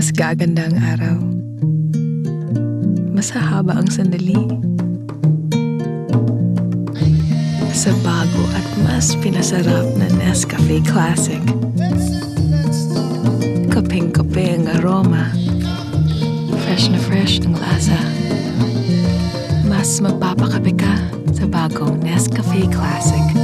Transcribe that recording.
Mas gaganda ang araw. Mas hahaba ang sandali. Sa bago at mas pinasarap na Nescafe Classic. Kapeng-kape ang aroma. Fresh na fresh ang lasa. Mas mapapakape ka sa bagong Nescafe Classic.